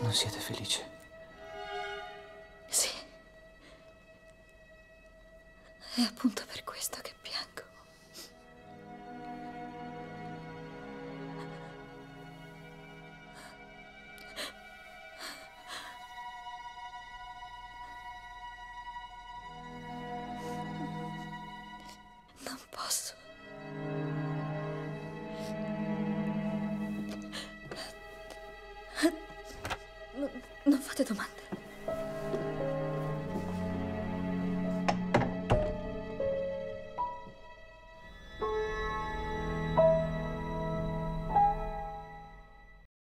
Non siete felici? Sì. È appunto per questo che Non- Non fate domande.